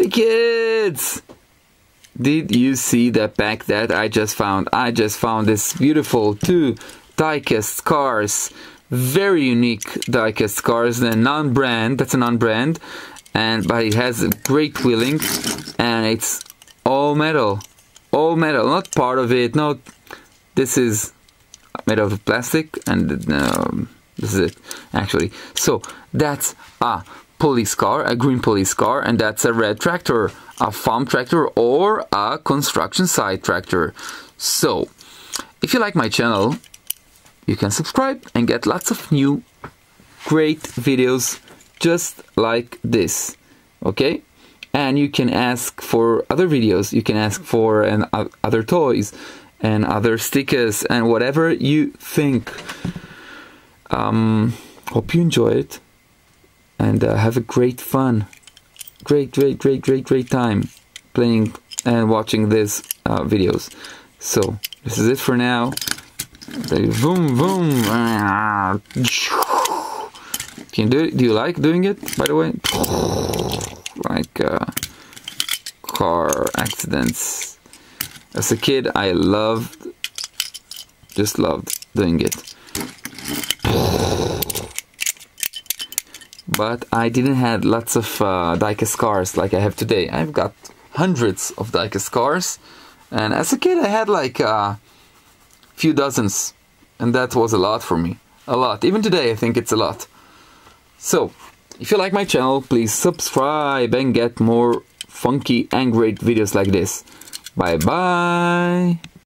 Hey kids! Did you see the pack that I just found? I just found this beautiful two diecast cars. Very unique diecast cars. The non-brand, that's a non-brand. And but it has a great wheeling and it's all metal. All metal, not part of it, not this is made of plastic and um, this is it actually. So that's a police car, a green police car, and that's a red tractor, a farm tractor, or a construction site tractor. So, if you like my channel, you can subscribe and get lots of new great videos just like this. Okay? And you can ask for other videos, you can ask for and uh, other toys and other stickers and whatever you think. Um, hope you enjoy it and uh, have a great fun, great, great, great, great, great time playing and watching these uh, videos. So this is it for now. Boom, boom. Can you do it? Do you like doing it? By the way, like uh, car accidents. As a kid, I loved, just loved doing it. But I didn't have lots of uh, cars like I have today. I've got hundreds of diecast cars, and as a kid I had like a uh, few dozens, and that was a lot for me. A lot. Even today I think it's a lot. So, if you like my channel, please subscribe and get more funky and great videos like this. Bye bye!